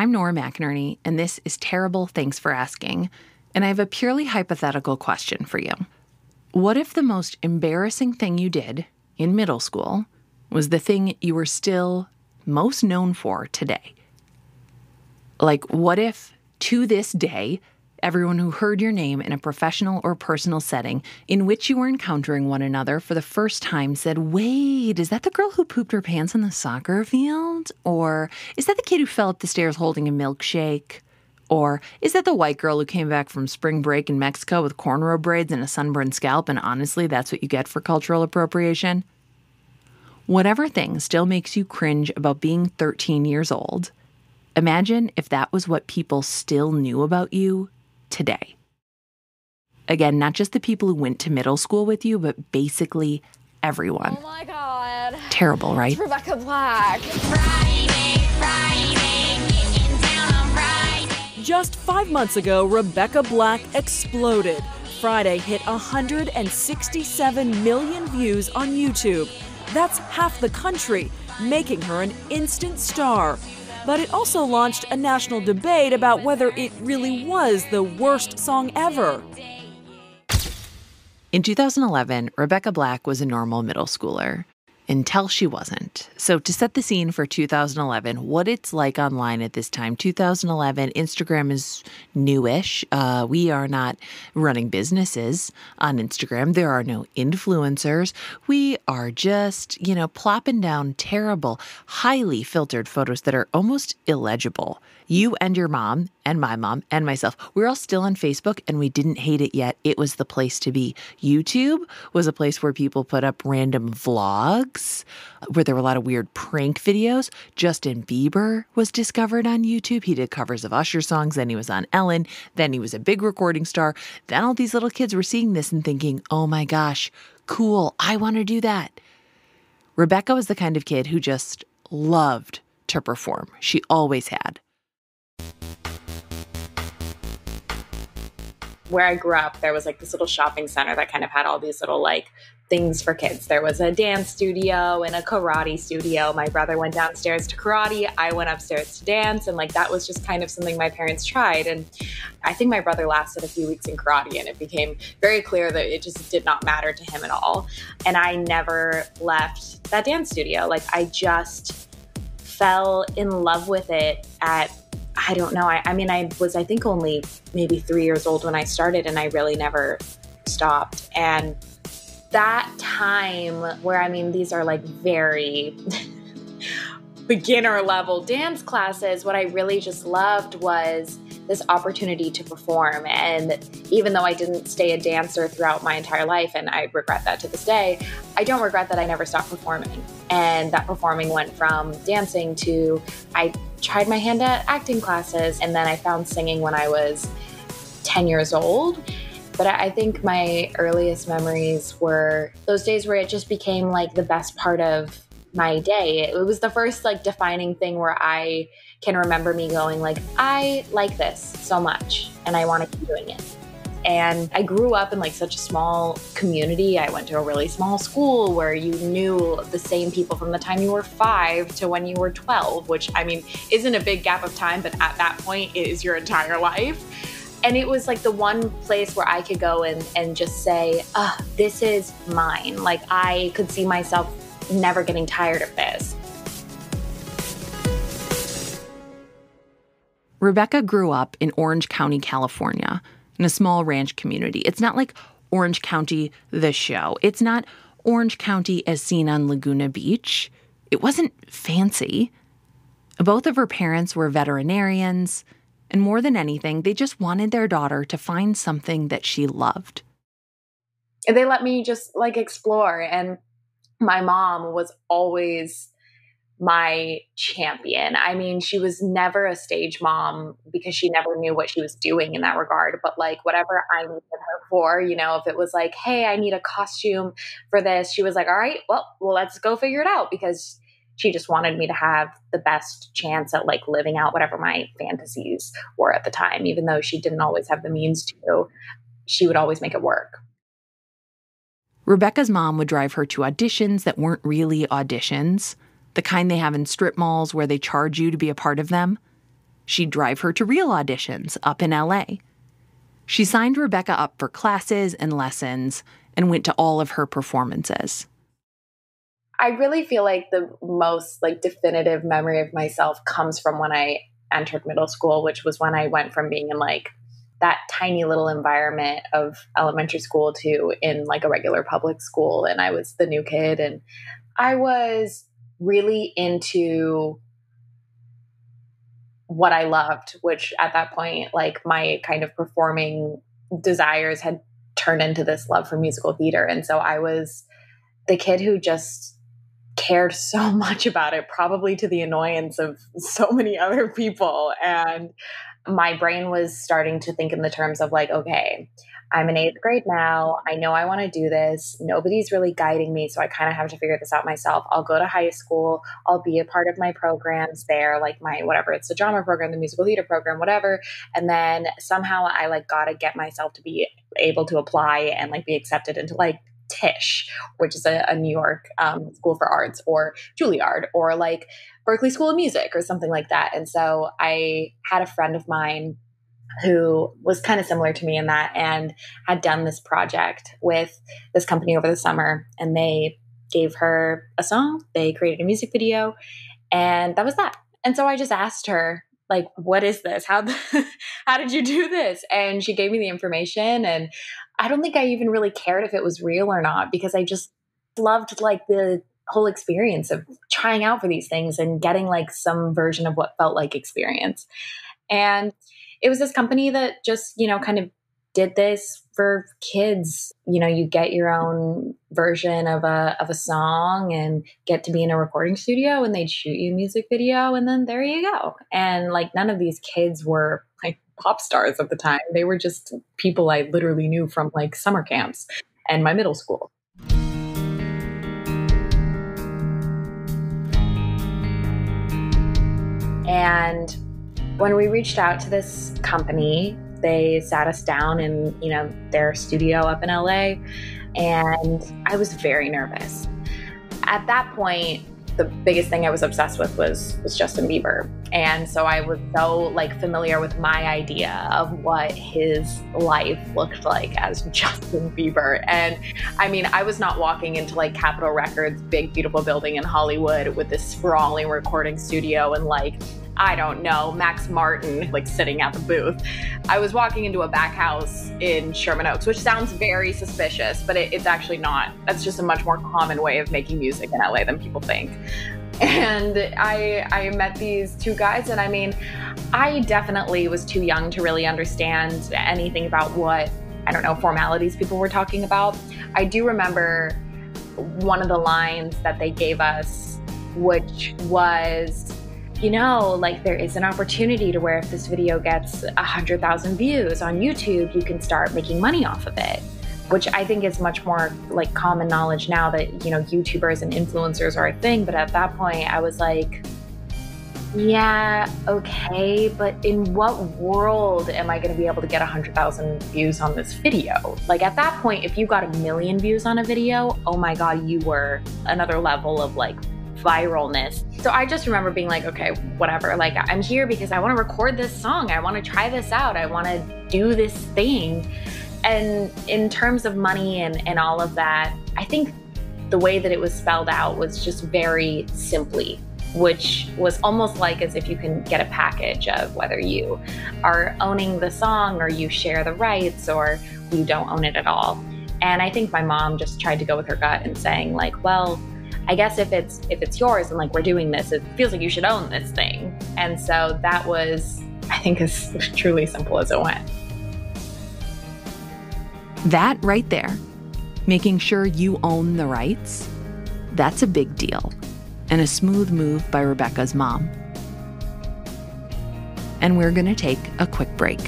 I'm Nora McInerny, and this is Terrible Thanks for Asking. And I have a purely hypothetical question for you. What if the most embarrassing thing you did in middle school was the thing you were still most known for today? Like, what if to this day, everyone who heard your name in a professional or personal setting in which you were encountering one another for the first time said, Wait, is that the girl who pooped her pants on the soccer field? Or is that the kid who fell up the stairs holding a milkshake? Or is that the white girl who came back from spring break in Mexico with cornrow braids and a sunburned scalp? And honestly, that's what you get for cultural appropriation? Whatever thing still makes you cringe about being 13 years old, imagine if that was what people still knew about you today. Again, not just the people who went to middle school with you, but basically everyone. Oh my god. Terrible, right? It's Rebecca Black. Friday, Friday, down on Friday. Just five months ago, Rebecca Black exploded. Friday hit 167 million views on YouTube. That's half the country, making her an instant star. But it also launched a national debate about whether it really was the worst song ever. In 2011, Rebecca Black was a normal middle schooler until she wasn't. So, to set the scene for 2011, what it's like online at this time 2011, Instagram is newish. Uh, we are not running businesses on Instagram, there are no influencers. We are just, you know, plopping down terrible, highly filtered photos that are almost illegible. You and your mom, and my mom, and myself, we're all still on Facebook and we didn't hate it yet. It was the place to be. YouTube was a place where people put up random vlogs, uh, where there were a lot of weird prank videos. Justin Bieber was discovered on YouTube. He did covers of Usher songs, then he was on Ellen, then he was a big recording star. Then all these little kids were seeing this and thinking, oh my gosh, cool, I want to do that. Rebecca was the kind of kid who just loved to perform. She always had. Where I grew up, there was like this little shopping center that kind of had all these little like things for kids. There was a dance studio and a karate studio. My brother went downstairs to karate, I went upstairs to dance, and like that was just kind of something my parents tried. And I think my brother lasted a few weeks in karate, and it became very clear that it just did not matter to him at all. And I never left that dance studio. Like I just fell in love with it at I don't know. I, I, mean, I was, I think, only maybe three years old when I started, and I really never stopped. And that time where, I mean, these are like very beginner level dance classes, what I really just loved was this opportunity to perform. And even though I didn't stay a dancer throughout my entire life, and I regret that to this day, I don't regret that I never stopped performing. And that performing went from dancing to I tried my hand at acting classes, and then I found singing when I was 10 years old. But I think my earliest memories were those days where it just became like the best part of my day. It was the first like defining thing where I can remember me going like, I like this so much and I want to keep doing it. And I grew up in like such a small community. I went to a really small school where you knew the same people from the time you were five to when you were 12, which I mean, isn't a big gap of time, but at that point, it is your entire life. And it was like the one place where I could go and, and just say, oh, this is mine. Like I could see myself never getting tired of this. Rebecca grew up in Orange County, California, in a small ranch community. It's not like Orange County, the show. It's not Orange County as seen on Laguna Beach. It wasn't fancy. Both of her parents were veterinarians, and more than anything, they just wanted their daughter to find something that she loved. They let me just like explore, and my mom was always my champion. I mean, she was never a stage mom because she never knew what she was doing in that regard. But like, whatever I needed her for, you know, if it was like, hey, I need a costume for this, she was like, all right, well, well, let's go figure it out because she just wanted me to have the best chance at like living out whatever my fantasies were at the time. Even though she didn't always have the means to, she would always make it work. Rebecca's mom would drive her to auditions that weren't really auditions the kind they have in strip malls where they charge you to be a part of them. she'd drive her to real auditions up in LA. She signed Rebecca up for classes and lessons and went to all of her performances. I really feel like the most like definitive memory of myself comes from when I entered middle school, which was when I went from being in like that tiny little environment of elementary school to in like a regular public school and I was the new kid and I was really into what I loved, which at that point like my kind of performing desires had turned into this love for musical theater and so I was the kid who just cared so much about it, probably to the annoyance of so many other people. And my brain was starting to think in the terms of like, okay, I'm in eighth grade now. I know I want to do this. Nobody's really guiding me. So I kind of have to figure this out myself. I'll go to high school. I'll be a part of my programs there, like my whatever it's the drama program, the musical theater program, whatever. And then somehow I like got to get myself to be able to apply and like be accepted into like Tisch, which is a, a New York um, School for Arts, or Juilliard, or like Berklee School of Music, or something like that. And so I had a friend of mine who was kind of similar to me in that and had done this project with this company over the summer. And they gave her a song, they created a music video, and that was that. And so I just asked her, like, what is this? How, how did you do this? And she gave me the information and I don't think I even really cared if it was real or not because I just loved like the whole experience of trying out for these things and getting like some version of what felt like experience. And it was this company that just, you know, kind of did this for kids. You know, you get your own version of a of a song and get to be in a recording studio and they'd shoot you a music video and then there you go. And like none of these kids were like pop stars at the time. They were just people I literally knew from like summer camps and my middle school. And when we reached out to this company, they sat us down in, you know, their studio up in LA and I was very nervous. At that point, the biggest thing I was obsessed with was was Justin Bieber. And so I was so like familiar with my idea of what his life looked like as Justin Bieber. And I mean, I was not walking into like Capitol Records big beautiful building in Hollywood with this sprawling recording studio and like I don't know, Max Martin, like sitting at the booth. I was walking into a back house in Sherman Oaks, which sounds very suspicious, but it, it's actually not. That's just a much more common way of making music in LA than people think. And I, I met these two guys, and I mean, I definitely was too young to really understand anything about what, I don't know, formalities people were talking about. I do remember one of the lines that they gave us, which was, you know, like there is an opportunity to where if this video gets 100,000 views on YouTube, you can start making money off of it. Which I think is much more like common knowledge now that, you know, YouTubers and influencers are a thing. But at that point, I was like, yeah, okay, but in what world am I going to be able to get 100,000 views on this video? Like at that point, if you got a million views on a video, oh my God, you were another level of like viralness. So I just remember being like, okay, whatever. Like, I'm here because I want to record this song. I want to try this out. I want to do this thing. And in terms of money and, and all of that, I think the way that it was spelled out was just very simply, which was almost like as if you can get a package of whether you are owning the song or you share the rights or you don't own it at all. And I think my mom just tried to go with her gut and saying, like, well, I guess if it's if it's yours and like we're doing this, it feels like you should own this thing. And so that was, I think, as truly simple as it went. That right there, making sure you own the rights, that's a big deal and a smooth move by Rebecca's mom. And we're going to take a quick break.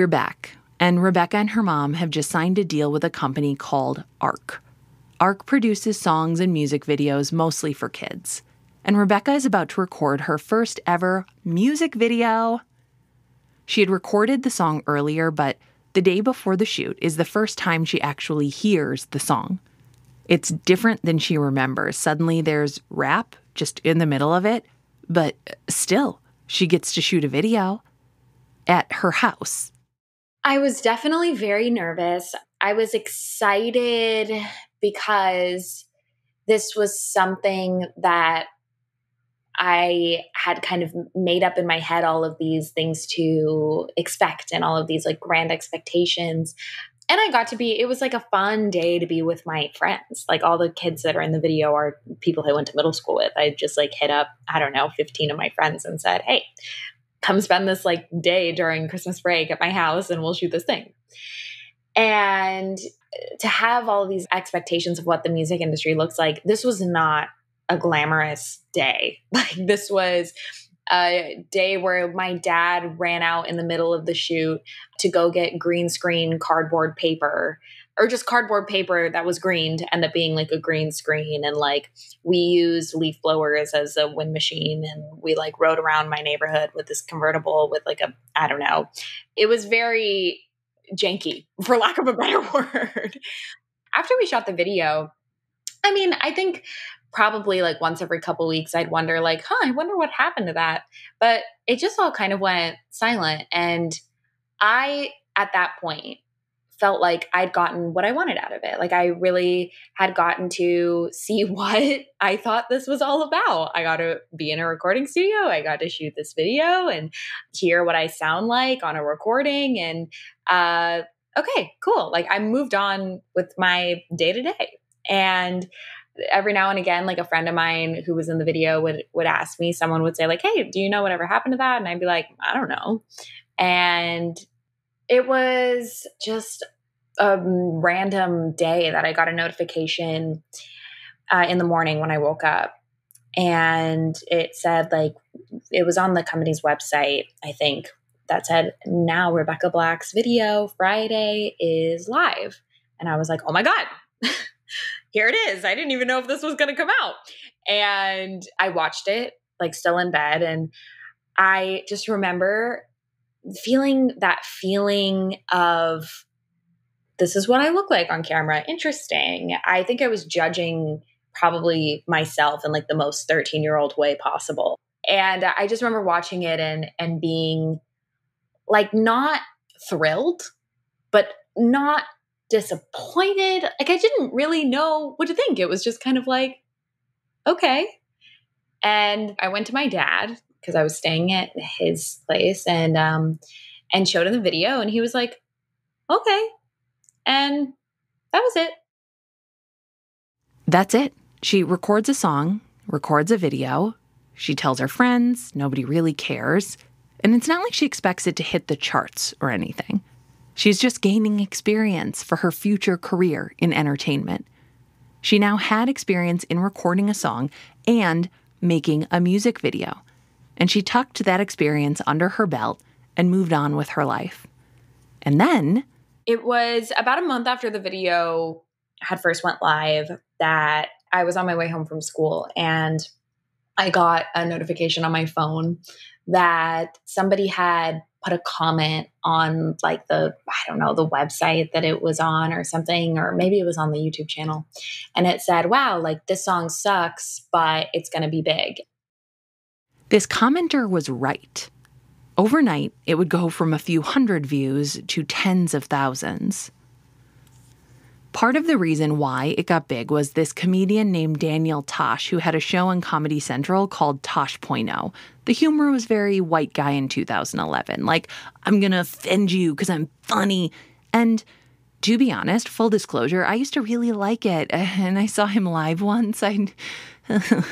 We're back, and Rebecca and her mom have just signed a deal with a company called Ark. Ark produces songs and music videos mostly for kids. and Rebecca is about to record her first ever music video. She had recorded the song earlier, but the day before the shoot is the first time she actually hears the song. It's different than she remembers. Suddenly there's rap just in the middle of it, but still, she gets to shoot a video at her house. I was definitely very nervous. I was excited because this was something that I had kind of made up in my head all of these things to expect and all of these like grand expectations. And I got to be, it was like a fun day to be with my friends. Like all the kids that are in the video are people I went to middle school with. I just like hit up, I don't know, 15 of my friends and said, hey, come spend this like day during Christmas break at my house and we'll shoot this thing. And to have all these expectations of what the music industry looks like, this was not a glamorous day. Like this was a day where my dad ran out in the middle of the shoot to go get green screen cardboard paper or just cardboard paper that was green to end up being like a green screen and like we used leaf blowers as a wind machine and we like rode around my neighborhood with this convertible with like a i don't know. It was very janky for lack of a better word. After we shot the video i mean i think probably like once every couple weeks i'd wonder like huh i wonder what happened to that. But it just all kind of went silent and i at that point felt like i'd gotten what i wanted out of it. Like i really had gotten to see what i thought this was all about. I got to be in a recording studio. I got to shoot this video and hear what i sound like on a recording. And uh okay cool. Like i moved on with my day to day. And every now and again like a friend of mine who was in the video would would ask me someone would say like hey do you know whatever happened to that? And i'd be like i don't know. And it was just a random day that i got a notification uh, in the morning when i woke up and it said like it was on the company's website i think that said now rebecca black's video friday is live and i was like oh my god here it is. I didn't even know if this was going to come out. And I watched it like still in bed. And I just remember feeling that feeling of this is what I look like on camera. Interesting. I think I was judging probably myself in like the most 13 year old way possible. And I just remember watching it and and being like not thrilled, but not disappointed. Like I didn't really know what to think. It was just kind of like, okay. And I went to my dad because I was staying at his place and um and showed him the video and he was like, okay. And that was it. That's it. She records a song, records a video. She tells her friends, nobody really cares. And it's not like she expects it to hit the charts or anything. She's just gaining experience for her future career in entertainment. She now had experience in recording a song and making a music video, and she tucked that experience under her belt and moved on with her life. And then It was about a month after the video had first went live that I was on my way home from school and I got a notification on my phone that somebody had put a comment on like the I don't know the website that it was on or something or maybe it was on the YouTube channel and it said wow like this song sucks but it's going to be big this commenter was right. Overnight, it would go from a few hundred views to tens of thousands. Part of the reason why it got big was this comedian named Daniel Tosh, who had a show on Comedy Central called Tosh.0. The humor was very white guy in 2011, like, I'm gonna offend you because I'm funny. And to be honest, full disclosure, I used to really like it, and I saw him live once. I.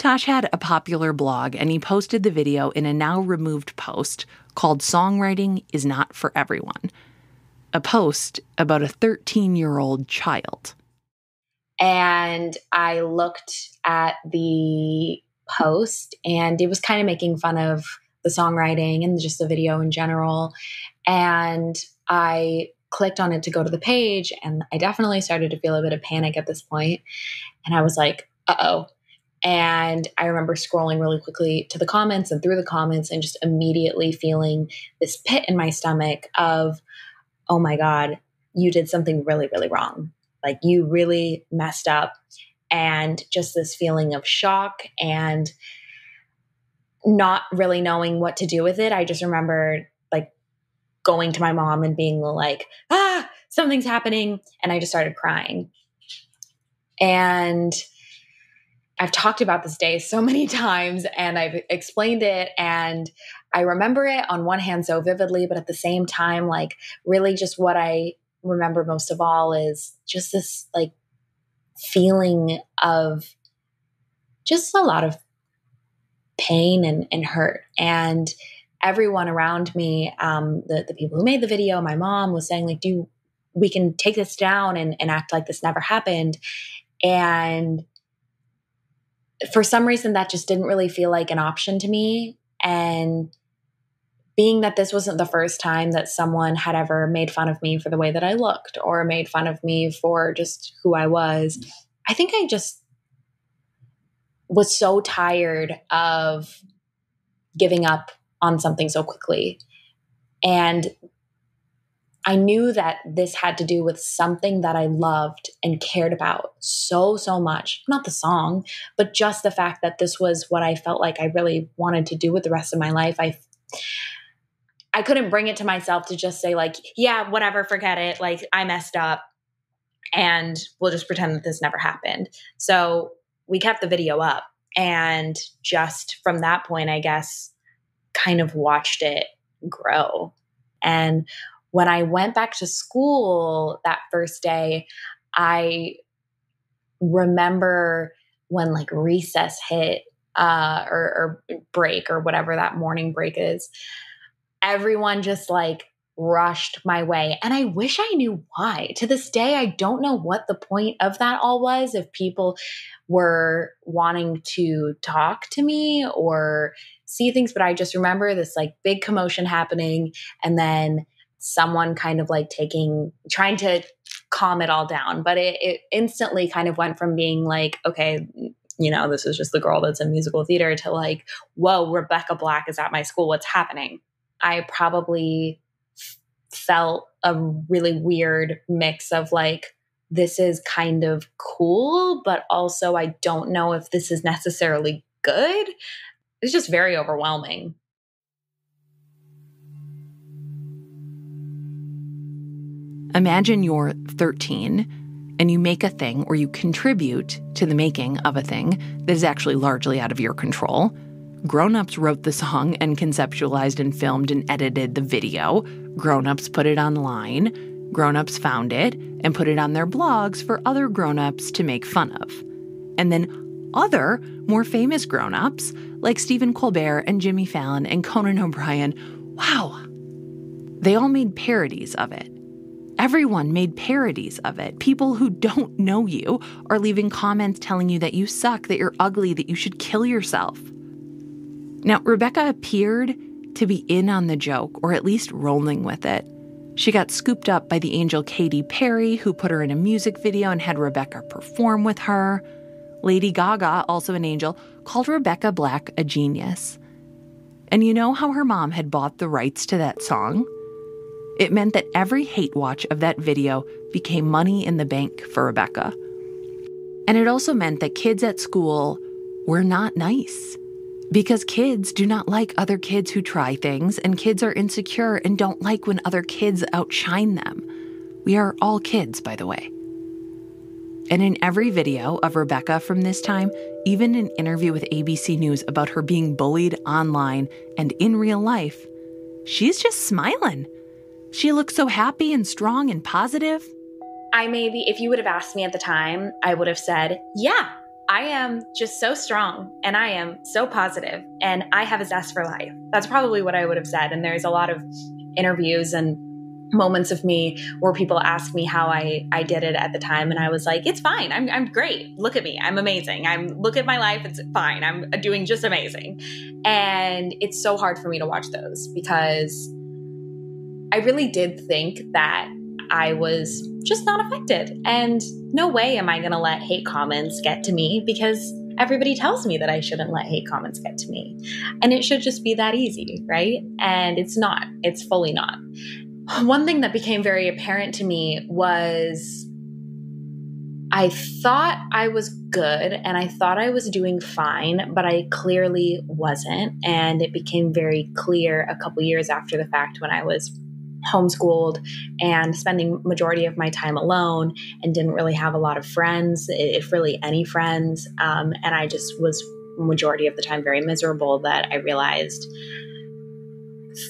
Tosh had a popular blog, and he posted the video in a now removed post called Songwriting is Not for Everyone a post about a 13 year old child. and I looked at the post and it was kind of making fun of the songwriting and just the video in general and I clicked on it to go to the page and I definitely started to feel a bit of panic at this point. and I was like uh-oh And I remember scrolling really quickly to the comments and through the comments and just immediately feeling this pit in my stomach of, oh my God, you did something really, really wrong. Like you really messed up. And just this feeling of shock and not really knowing what to do with it. I just remember like going to my mom and being like, ah, something's happening. And I just started crying. And I've talked about this day so many times and I've explained it and I remember it on one hand so vividly, but at the same time, like really just what I remember most of all is just this like feeling of just a lot of pain and, and hurt. And everyone around me, um, the, the people who made the video, my mom was saying, like, do we can take this down and, and act like this never happened. And for some reason, that just didn't really feel like an option to me. And being that this wasn't the first time that someone had ever made fun of me for the way that I looked or made fun of me for just who I was, I think I just was so tired of giving up on something so quickly. And I knew that this had to do with something that I loved and cared about so, so much. Not the song, but just the fact that this was what I felt like I really wanted to do with the rest of my life. I I couldn't bring it to myself to just say like, yeah, whatever, forget it. Like I messed up and we'll just pretend that this never happened. So we kept the video up and just from that point, I guess, kind of watched it grow. And when I went back to school that first day, I remember when like recess hit uh, or, or break or whatever that morning break is, everyone just like rushed my way. And I wish I knew why. To this day, I don't know what the point of that all was. If people were wanting to talk to me or see things, but I just remember this like big commotion happening. And then someone kind of like taking, trying to calm it all down. But it, it instantly kind of went from being like, okay, you know, this is just the girl that's in musical theater to like, whoa, Rebecca Black is at my school. What's happening? I probably felt a really weird mix of like, this is kind of cool, but also I don't know if this is necessarily good. It's just very overwhelming. Imagine you're 13 and you make a thing or you contribute to the making of a thing that is actually largely out of your control. Grown ups wrote the song and conceptualized and filmed and edited the video. Grown ups put it online. Grown ups found it and put it on their blogs for other grown ups to make fun of. And then other, more famous grown ups, like Stephen Colbert and Jimmy Fallon and Conan O'Brien, wow, they all made parodies of it. Everyone made parodies of it. People who don't know you are leaving comments telling you that you suck, that you're ugly, that you should kill yourself. Now, Rebecca appeared to be in on the joke, or at least rolling with it. She got scooped up by the angel Katy Perry, who put her in a music video and had Rebecca perform with her. Lady Gaga, also an angel, called Rebecca Black a genius. And you know how her mom had bought the rights to that song? It meant that every hate watch of that video became money in the bank for Rebecca. And it also meant that kids at school were not nice. Because kids do not like other kids who try things, and kids are insecure and don't like when other kids outshine them. We are all kids, by the way. And in every video of Rebecca from this time, even an interview with ABC News about her being bullied online and in real life, she's just smiling she looks so happy and strong and positive. I maybe, if you would have asked me at the time, I would have said, Yeah, I am just so strong and I am so positive and I have a zest for life. That's probably what I would have said. And there's a lot of interviews and moments of me where people ask me how I, I did it at the time and I was like, it's fine. I'm, I'm great. Look at me. I'm amazing. I'm look at my life. It's fine. I'm doing just amazing. And it's so hard for me to watch those because I really did think that I was just not affected. And no way am I going to let hate comments get to me because everybody tells me that I shouldn't let hate comments get to me. And it should just be that easy, right? And it's not, it's fully not. One thing that became very apparent to me was I thought I was good and I thought I was doing fine, but I clearly wasn't. And it became very clear a couple years after the fact when I was homeschooled and spending majority of my time alone and didn't really have a lot of friends if really any friends. Um, and i just was majority of the time very miserable that i realized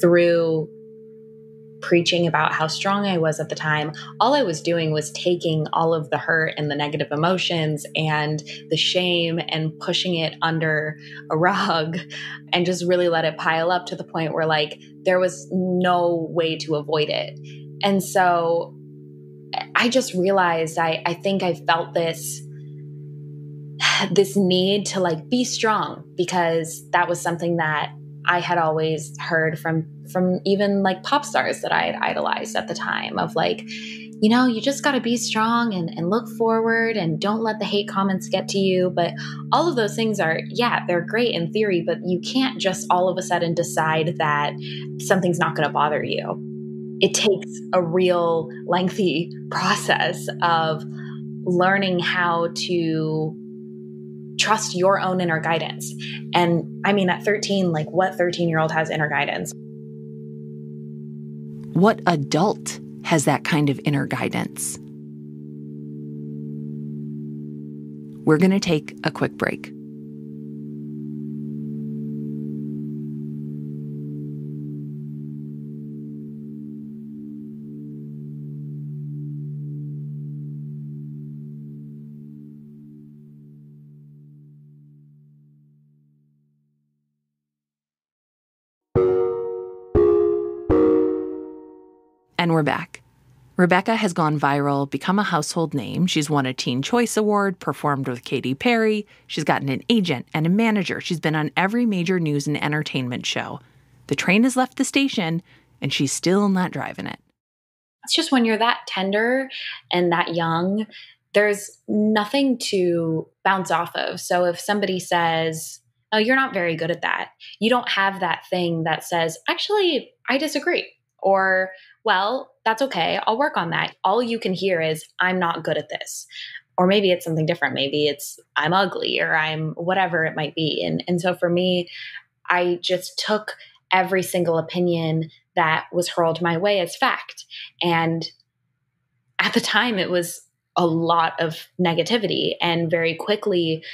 through preaching about how strong I was at the time, all I was doing was taking all of the hurt and the negative emotions and the shame and pushing it under a rug and just really let it pile up to the point where like there was no way to avoid it. And so I just realized I, I think I felt this this need to like be strong because that was something that I had always heard from from even like pop stars that I had idolized at the time of like, you know, you just got to be strong and, and look forward and don't let the hate comments get to you. But all of those things are, yeah, they're great in theory, but you can't just all of a sudden decide that something's not going to bother you. It takes a real lengthy process of learning how to trust your own inner guidance. And I mean, at 13, like what 13 year old has inner guidance? What adult has that kind of inner guidance? We're going to take a quick break. And we're back. Rebecca has gone viral, become a household name. She's won a Teen Choice Award, performed with Katy Perry. She's gotten an agent and a manager. She's been on every major news and entertainment show. The train has left the station, and she's still not driving it. It's just when you're that tender and that young, there's nothing to bounce off of. So if somebody says, Oh, you're not very good at that, you don't have that thing that says, Actually, I disagree. Or well, that's okay. I'll work on that. All you can hear is, I'm not good at this. Or maybe it's something different. Maybe it's, I'm ugly or I'm whatever it might be. And, and so for me, I just took every single opinion that was hurled my way as fact. And at the time, it was a lot of negativity and very quickly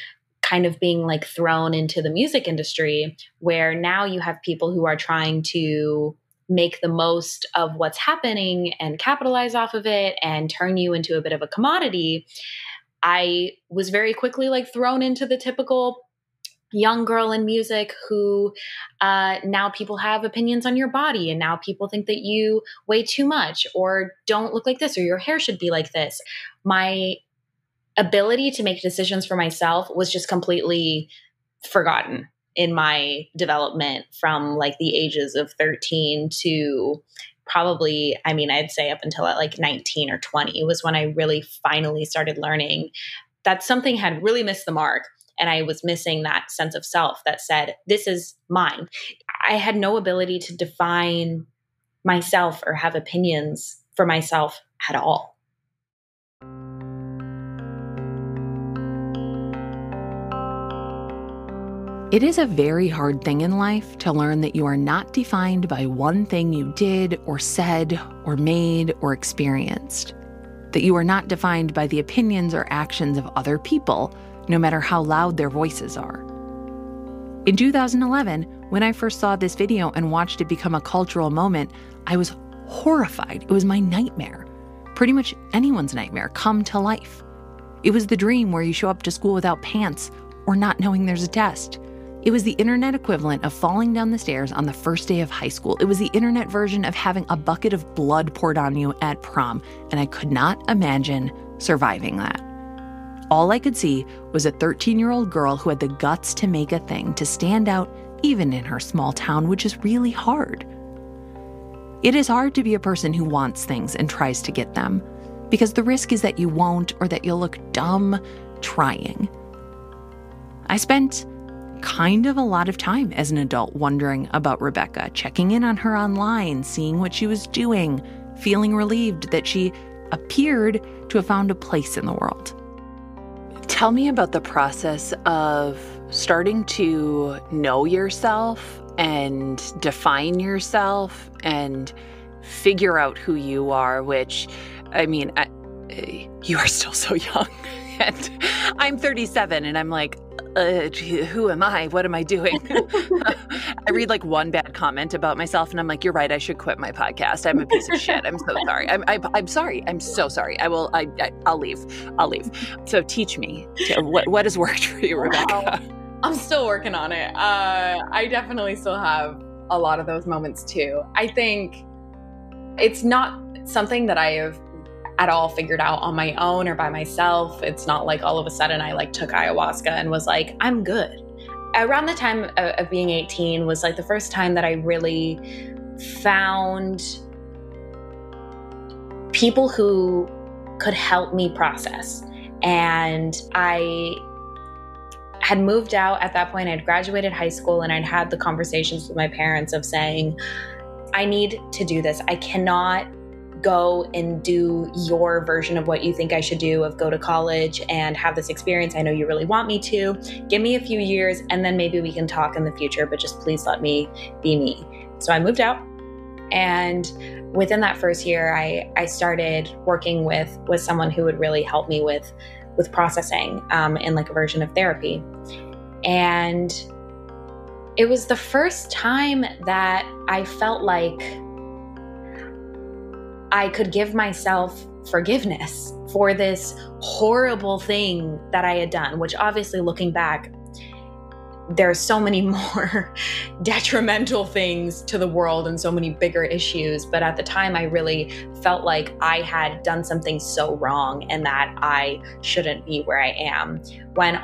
kind of being like thrown into the music industry where now you have people who are trying to make the most of what's happening and capitalize off of it and turn you into a bit of a commodity, I was very quickly like thrown into the typical young girl in music who uh, now people have opinions on your body and now people think that you weigh too much or don't look like this or your hair should be like this. My ability to make decisions for myself was just completely forgotten in my development from like the ages of 13 to probably i mean i'd say up until at like 19 or 20 was when i really finally started learning that something had really missed the mark and i was missing that sense of self that said this is mine. I had no ability to define myself or have opinions for myself at all It is a very hard thing in life to learn that you are not defined by one thing you did or said or made or experienced. That you are not defined by the opinions or actions of other people, no matter how loud their voices are. In 2011, when I first saw this video and watched it become a cultural moment, I was horrified. It was my nightmare. Pretty much anyone's nightmare come to life. It was the dream where you show up to school without pants or not knowing there's a test. It was the internet equivalent of falling down the stairs on the first day of high school. It was the internet version of having a bucket of blood poured on you at prom, and I could not imagine surviving that. All I could see was a 13 year old girl who had the guts to make a thing, to stand out even in her small town, which is really hard. It is hard to be a person who wants things and tries to get them, because the risk is that you won't or that you'll look dumb trying. I I spent kind of a lot of time as an adult wondering about Rebecca, checking in on her online, seeing what she was doing, feeling relieved that she appeared to have found a place in the world. Tell me about the process of starting to know yourself and define yourself and figure out who you are, which, I mean, I, you are still so young. And I'm 37, and I'm like, uh, gee, who am I? What am I doing? I read like one bad comment about myself, and I'm like, you're right. I should quit my podcast. I'm a piece of shit. I'm so sorry. I'm, I, I'm sorry. I'm so sorry. I will. I, I I'll leave. I'll leave. So teach me. What what has worked for you, Rebecca? I'm still working on it. Uh, I definitely still have a lot of those moments too. I think it's not something that I have at all figured out on my own or by myself. It's not like all of a sudden I like took ayahuasca and was like, I'm good. Around the time of, of being 18 was like the first time that I really found people who could help me process. And I had moved out at that point. I'd graduated high school and I'd had the conversations with my parents of saying, I need to do this. I cannot go and do your version of what you think I should do of go to college and have this experience. I know you really want me to. Give me a few years and then maybe we can talk in the future, but just please let me be me. So I moved out and within that first year I, I started working with with someone who would really help me with with processing um, in like a version of therapy. And it was the first time that I felt like I could give myself forgiveness for this horrible thing that I had done, which obviously looking back, there's so many more detrimental things to the world and so many bigger issues. But at the time, I really felt like I had done something so wrong and that I shouldn't be where I am. When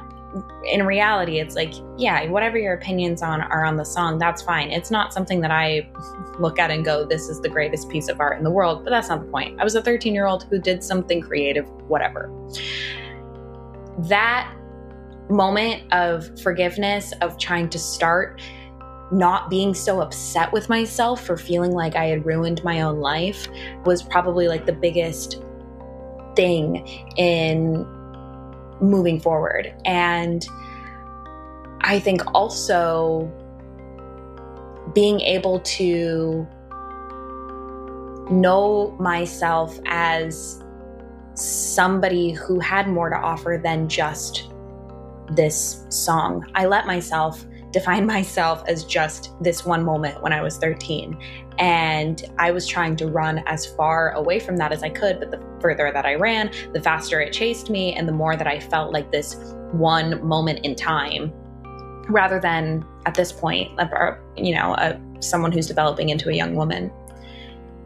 in reality, it's like, yeah, whatever your opinions on are on the song, that's fine. It's not something that I look at and go, this is the greatest piece of art in the world. But that's not the point. I was a 13 year old who did something creative, whatever. That moment of forgiveness, of trying to start not being so upset with myself for feeling like I had ruined my own life was probably like the biggest thing in moving forward. And I think also being able to know myself as somebody who had more to offer than just this song. I let myself define myself as just this one moment when I was 13. And I was trying to run as far away from that as I could. But the further that I ran, the faster it chased me, and the more that I felt like this one moment in time rather than at this point, you know, a, someone who's developing into a young woman.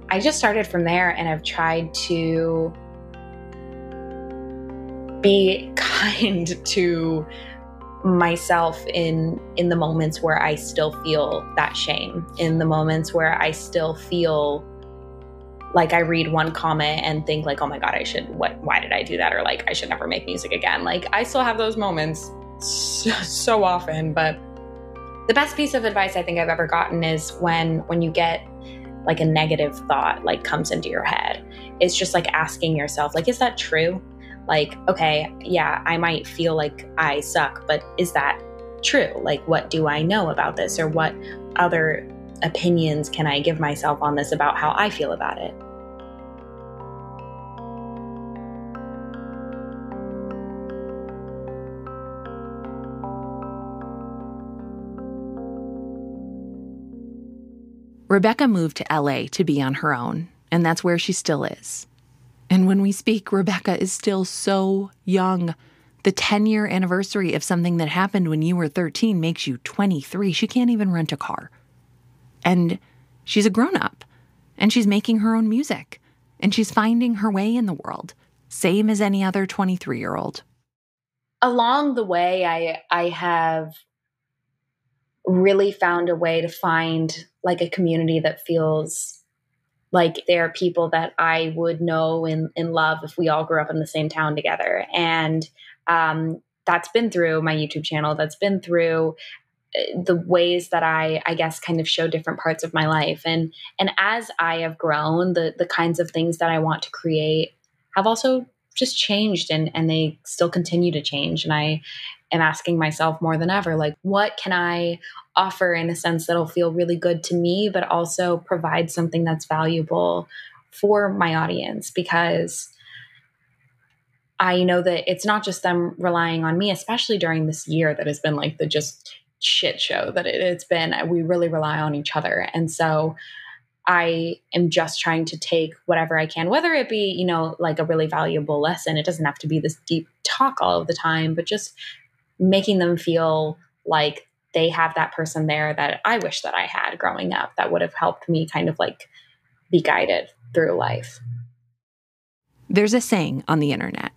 I just started from there and I've tried to be kind to myself in in the moments where I still feel that shame, in the moments where I still feel like I read one comment and think like, "Oh my god, I should what why did I do that?" or like, "I should never make music again." Like I still have those moments so, so often, but the best piece of advice I think I've ever gotten is when when you get like a negative thought like comes into your head. It's just like asking yourself like is that true? Like, okay, yeah, I might feel like I suck, but is that true? Like, what do I know about this? Or what other opinions can I give myself on this about how I feel about it? Rebecca moved to LA to be on her own, and that's where she still is. And when we speak, Rebecca is still so young. The 10 year anniversary of something that happened when you were 13 makes you 23. She can't even rent a car. And she's a grown up, and she's making her own music, and she's finding her way in the world, same as any other 23 year old. Along the way, I, I have really found a way to find like a community that feels like they're people that I would know and, and love if we all grew up in the same town together. And um, that's been through my YouTube channel, that's been through uh, the ways that I I guess kind of show different parts of my life. And and as I have grown the the kinds of things that I want to create have also just changed and and they still continue to change. And I am asking myself more than ever like what can I offer in a sense that'll feel really good to me but also provide something that's valuable for my audience because I know that it's not just them relying on me, especially during this year that has been like the just shit show that it, it's been. We really rely on each other. And so I am just trying to take whatever I can, whether it be, you know, like a really valuable lesson. It doesn't have to be this deep talk all of the time, but just making them feel like they have that person there that I wish that I had growing up that would have helped me kind of like be guided through life. There's a saying on the internet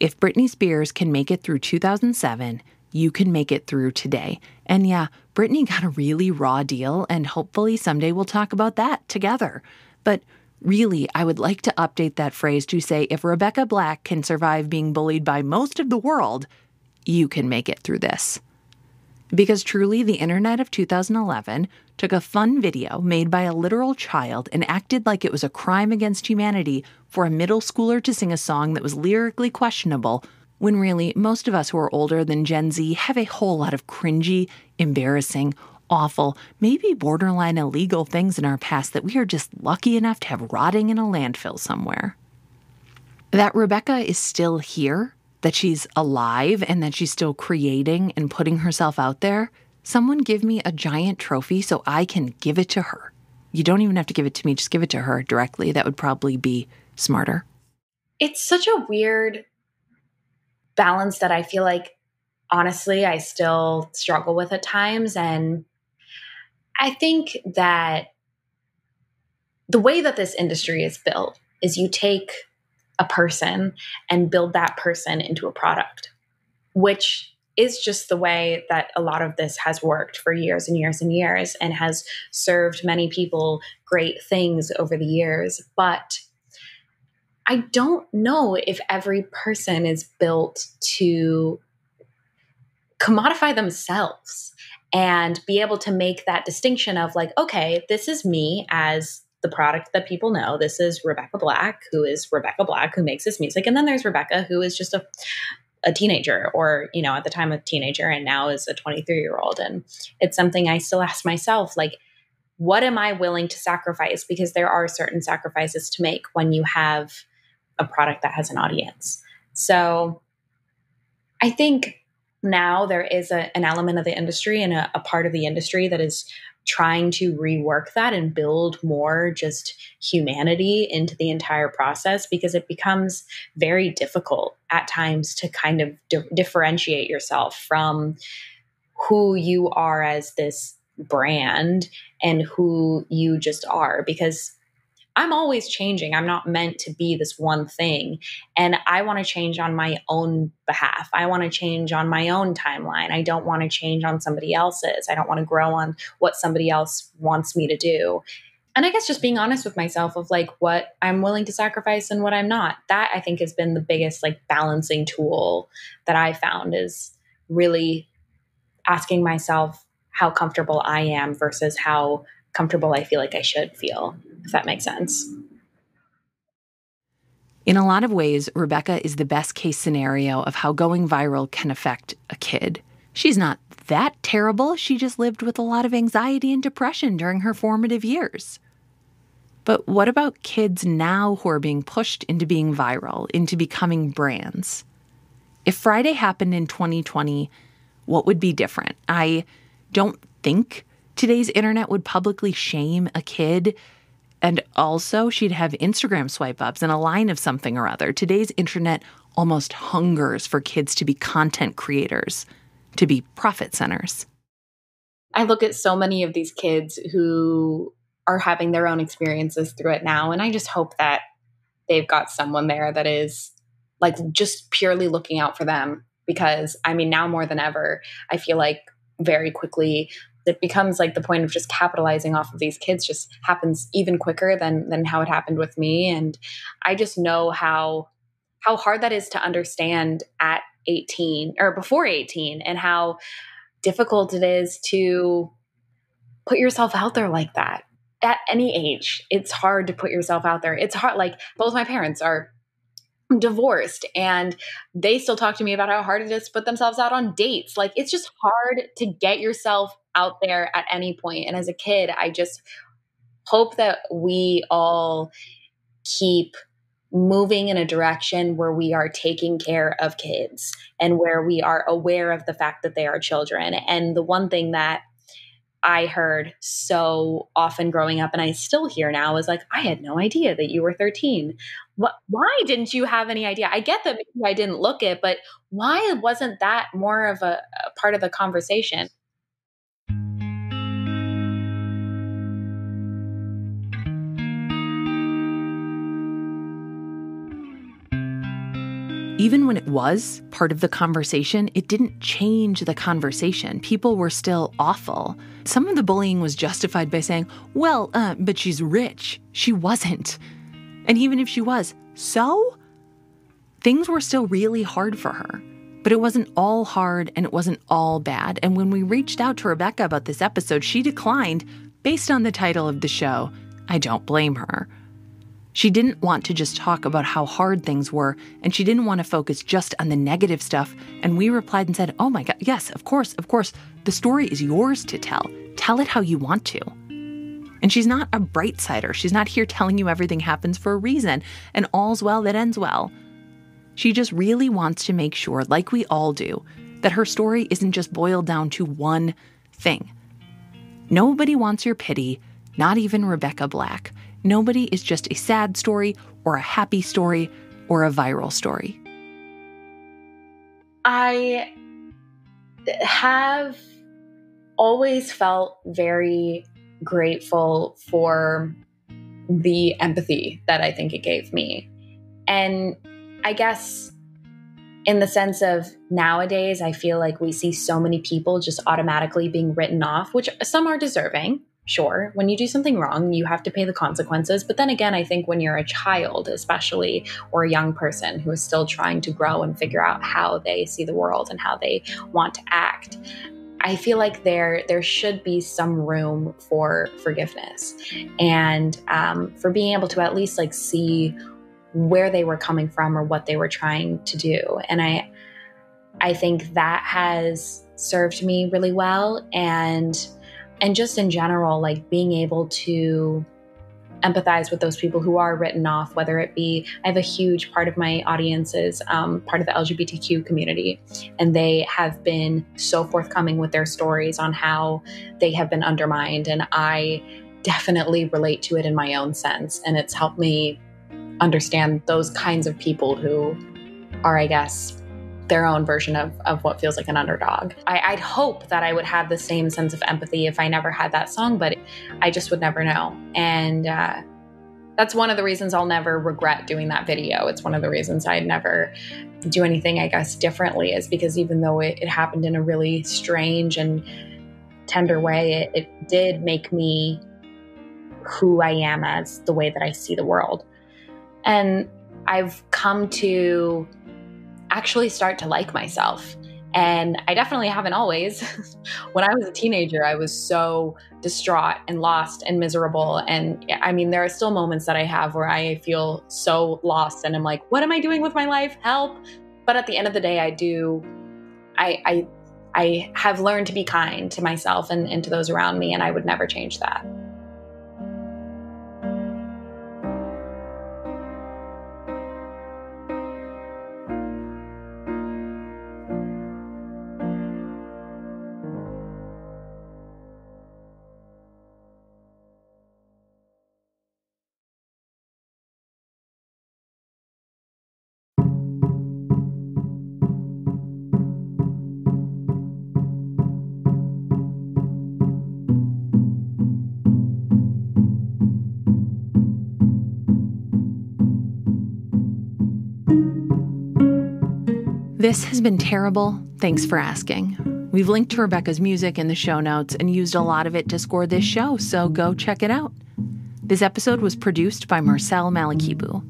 if Britney Spears can make it through 2007, you can make it through today. And yeah, Britney got a really raw deal, and hopefully someday we'll talk about that together. But really, I would like to update that phrase to say if Rebecca Black can survive being bullied by most of the world, you can make it through this. Because truly, the internet of 2011 took a fun video made by a literal child and acted like it was a crime against humanity for a middle schooler to sing a song that was lyrically questionable, when really, most of us who are older than Gen Z have a whole lot of cringy, embarrassing, awful, maybe borderline illegal things in our past that we are just lucky enough to have rotting in a landfill somewhere. That Rebecca is still here that she's alive and that she's still creating and putting herself out there, someone give me a giant trophy so I can give it to her. You don't even have to give it to me, just give it to her directly. That would probably be smarter. It's such a weird balance that I feel like, honestly, I still struggle with at times. And I think that the way that this industry is built is you take a person and build that person into a product, which is just the way that a lot of this has worked for years and years and years and has served many people great things over the years. But I don't know if every person is built to commodify themselves and be able to make that distinction of like, okay, this is me as the product that people know. This is Rebecca Black, who is Rebecca Black, who makes this music. And then there's Rebecca, who is just a, a teenager, or, you know, at the time a teenager and now is a 23 year old. And it's something I still ask myself, like, what am I willing to sacrifice? Because there are certain sacrifices to make when you have a product that has an audience. So I think now there is a, an element of the industry and a, a part of the industry that is trying to rework that and build more just humanity into the entire process because it becomes very difficult at times to kind of di- differentiate yourself from who you are as this brand and who you just are because I'm always changing. I'm not meant to be this one thing. And I want to change on my own behalf. I want to change on my own timeline. I don't want to change on somebody else's. I don't want to grow on what somebody else wants me to do. And I guess just being honest with myself of like what I'm willing to sacrifice and what I'm not. That I think has been the biggest like balancing tool that I found is really asking myself how comfortable I am versus how comfortable I feel like I should feel if that makes sense. In a lot of ways, Rebecca is the best case scenario of how going viral can affect a kid. She's not that terrible, she just lived with a lot of anxiety and depression during her formative years. But what about kids now who are being pushed into being viral, into becoming brands? If Friday happened in 2020, what would be different? I don't think today's internet would publicly shame a kid and also, she'd have Instagram swipe ups and a line of something or other. Today's internet almost hungers for kids to be content creators, to be profit centers. I look at so many of these kids who are having their own experiences through it now. And I just hope that they've got someone there that is like just purely looking out for them. Because I mean, now more than ever, I feel like very quickly it becomes like the point of just capitalizing off of these kids just happens even quicker than than how it happened with me. And i just know how how hard that is to understand at 18 or before 18 and how difficult it is to put yourself out there like that. At any age it's hard to put yourself out there. It's hard like both my parents are divorced and they still talk to me about how hard it is to put themselves out on dates. Like it's just hard to get yourself out there at any point and as a kid i just hope that we all keep moving in a direction where we are taking care of kids and where we are aware of the fact that they are children. And the one thing that I heard so often growing up, and I still hear now, is like, I had no idea that you were 13. What, why didn't you have any idea? I get that I didn't look it, but why wasn't that more of a, a part of the conversation? Even when it was part of the conversation, it didn't change the conversation. People were still awful. Some of the bullying was justified by saying, well, uh, but she's rich. She wasn't. And even if she was, so? Things were still really hard for her. But it wasn't all hard and it wasn't all bad. And when we reached out to Rebecca about this episode, she declined based on the title of the show. I don't blame her. She didn't want to just talk about how hard things were, and she didn't want to focus just on the negative stuff. And we replied and said, Oh my God, yes, of course, of course. The story is yours to tell. Tell it how you want to. And she's not a bright sider. She's not here telling you everything happens for a reason and all's well that ends well. She just really wants to make sure, like we all do, that her story isn't just boiled down to one thing. Nobody wants your pity, not even Rebecca Black. Nobody is just a sad story or a happy story or a viral story. I have always felt very grateful for the empathy that I think it gave me. And I guess in the sense of nowadays, I feel like we see so many people just automatically being written off, which some are deserving. Sure, when you do something wrong, you have to pay the consequences. But then again, I think when you're a child, especially, or a young person who is still trying to grow and figure out how they see the world and how they want to act, I feel like there there should be some room for forgiveness and um, for being able to at least like see where they were coming from or what they were trying to do. And I I think that has served me really well and and just in general like being able to empathize with those people who are written off whether it be i have a huge part of my audience is um, part of the lgbtq community and they have been so forthcoming with their stories on how they have been undermined and i definitely relate to it in my own sense and it's helped me understand those kinds of people who are i guess their own version of, of what feels like an underdog. I, I'd hope that I would have the same sense of empathy if I never had that song, but I just would never know. And uh, that's one of the reasons I'll never regret doing that video. It's one of the reasons I'd never do anything, I guess, differently, is because even though it, it happened in a really strange and tender way, it, it did make me who I am as the way that I see the world. And I've come to actually start to like myself. And I definitely haven't always. when I was a teenager, I was so distraught and lost and miserable. And I mean, there are still moments that I have where I feel so lost and I'm like, what am I doing with my life? Help. But at the end of the day, I do, I, I, I have learned to be kind to myself and, and to those around me, and I would never change that. This has been terrible. Thanks for asking. We've linked to Rebecca's music in the show notes and used a lot of it to score this show, so go check it out. This episode was produced by Marcel Malekebu.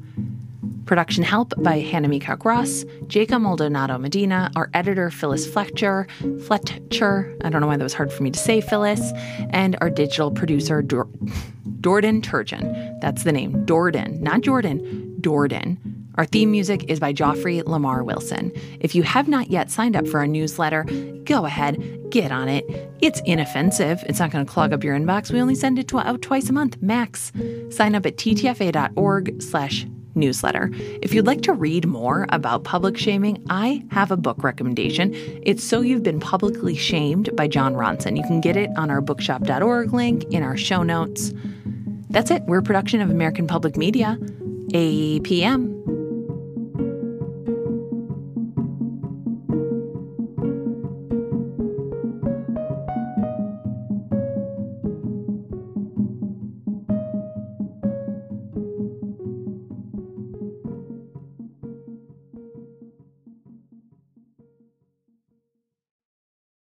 Production help by Hannah Meacock Ross, Jacob Maldonado Medina, our editor Phyllis Fletcher, Fletcher, I don't know why that was hard for me to say, Phyllis, and our digital producer Dor- Dordan Turgeon. That's the name, Dordan, not Jordan, Dordan. Our theme music is by Joffrey Lamar Wilson. If you have not yet signed up for our newsletter, go ahead, get on it. It's inoffensive. It's not going to clog up your inbox. We only send it to, out twice a month, max. Sign up at ttfa.org slash newsletter. If you'd like to read more about public shaming, I have a book recommendation. It's So You've Been Publicly Shamed by Jon Ronson. You can get it on our bookshop.org link in our show notes. That's it. We're a production of American Public Media, APM.